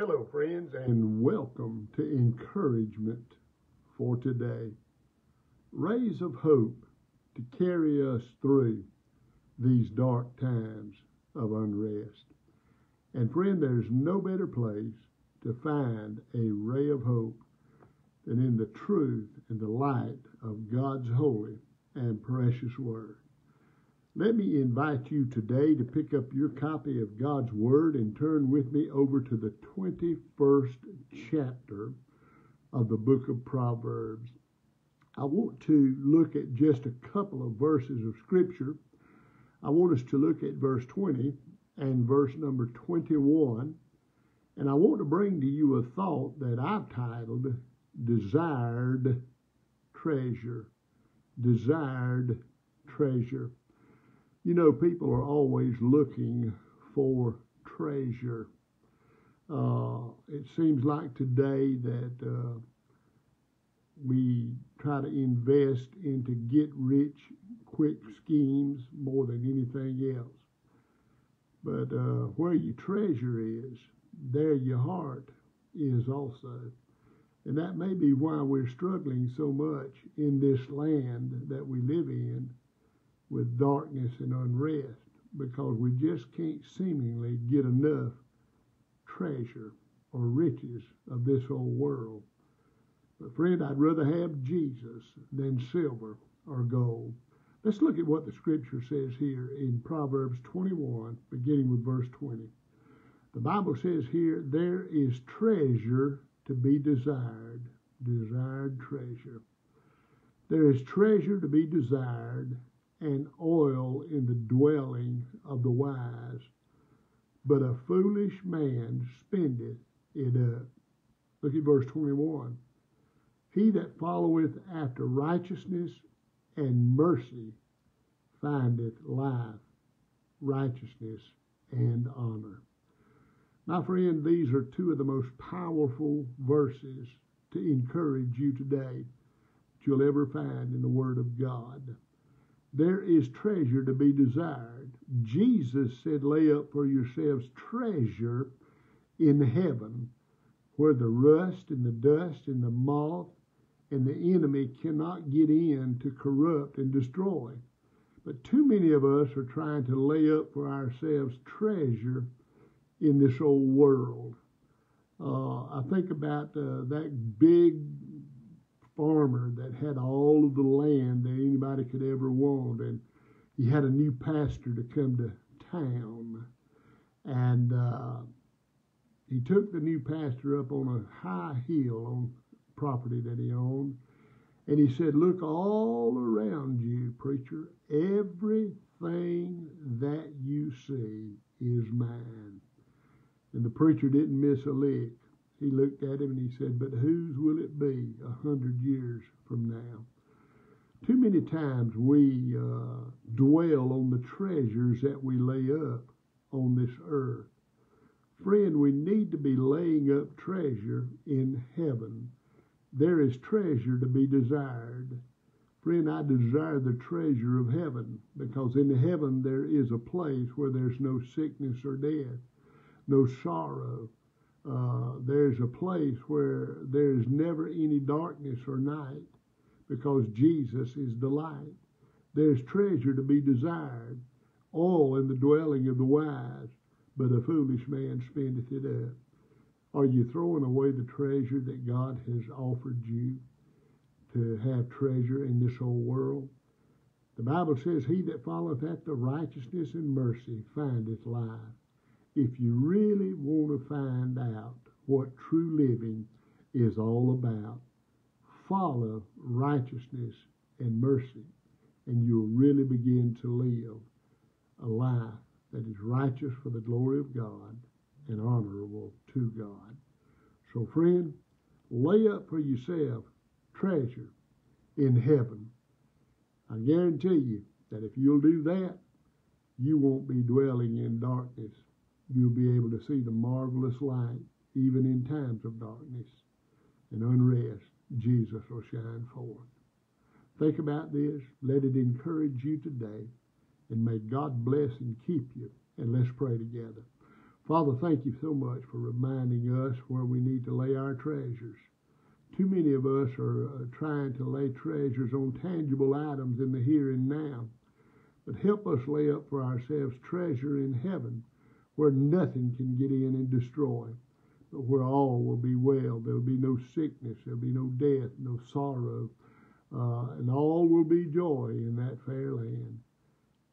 Hello, friends, and welcome to Encouragement for Today. Rays of hope to carry us through these dark times of unrest. And, friend, there's no better place to find a ray of hope than in the truth and the light of God's holy and precious Word. Let me invite you today to pick up your copy of God's Word and turn with me over to the 21st chapter of the book of Proverbs. I want to look at just a couple of verses of Scripture. I want us to look at verse 20 and verse number 21. And I want to bring to you a thought that I've titled Desired Treasure. Desired Treasure. You know, people are always looking for treasure. Uh, it seems like today that uh, we try to invest into get rich quick schemes more than anything else. But uh, where your treasure is, there your heart is also. And that may be why we're struggling so much in this land that we live in with darkness and unrest because we just can't seemingly get enough treasure or riches of this whole world. But friend, I'd rather have Jesus than silver or gold. Let's look at what the scripture says here in Proverbs 21, beginning with verse 20. The Bible says here, there is treasure to be desired, desired treasure. There is treasure to be desired and oil in the dwelling of the wise, but a foolish man spendeth it up. Look at verse 21. He that followeth after righteousness and mercy findeth life, righteousness, and honor. My friend, these are two of the most powerful verses to encourage you today that you'll ever find in the Word of God. There is treasure to be desired. Jesus said, Lay up for yourselves treasure in heaven, where the rust and the dust and the moth and the enemy cannot get in to corrupt and destroy. But too many of us are trying to lay up for ourselves treasure in this old world. Uh, I think about uh, that big farmer that had all of the land that anybody could ever want, and he had a new pastor to come to town, and uh, he took the new pastor up on a high hill on property that he owned, and he said, "Look all around you, preacher. Everything that you see is mine." And the preacher didn't miss a lick he looked at him and he said, But whose will it be a hundred years from now? Too many times we uh, dwell on the treasures that we lay up on this earth. Friend, we need to be laying up treasure in heaven. There is treasure to be desired. Friend, I desire the treasure of heaven because in heaven there is a place where there's no sickness or death, no sorrow, uh, there's a place where there's never any darkness or night because Jesus is the light. There's treasure to be desired, all in the dwelling of the wise, but a foolish man spendeth it up. Are you throwing away the treasure that God has offered you to have treasure in this whole world? The Bible says, He that followeth after righteousness and mercy findeth life if you really want to find out what true living is all about, follow righteousness and mercy, and you'll really begin to live a life that is righteous for the glory of God and honorable to God. So, friend, lay up for yourself treasure in heaven. I guarantee you that if you'll do that, you won't be dwelling in darkness you'll be able to see the marvelous light even in times of darkness and unrest. Jesus will shine forth. Think about this. Let it encourage you today. And may God bless and keep you. And let's pray together. Father, thank you so much for reminding us where we need to lay our treasures. Too many of us are uh, trying to lay treasures on tangible items in the here and now. But help us lay up for ourselves treasure in heaven where nothing can get in and destroy, but where all will be well. There'll be no sickness, there'll be no death, no sorrow, uh, and all will be joy in that fair land.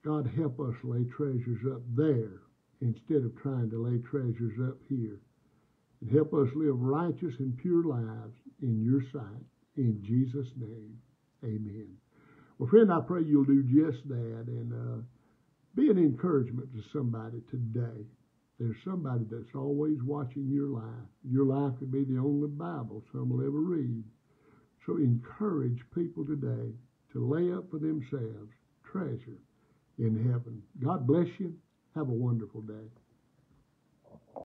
God, help us lay treasures up there instead of trying to lay treasures up here. And help us live righteous and pure lives in your sight. In Jesus' name, amen. Well, friend, I pray you'll do just that and uh, be an encouragement to somebody today. There's somebody that's always watching your life. Your life could be the only Bible some will ever read. So encourage people today to lay up for themselves treasure in heaven. God bless you. Have a wonderful day.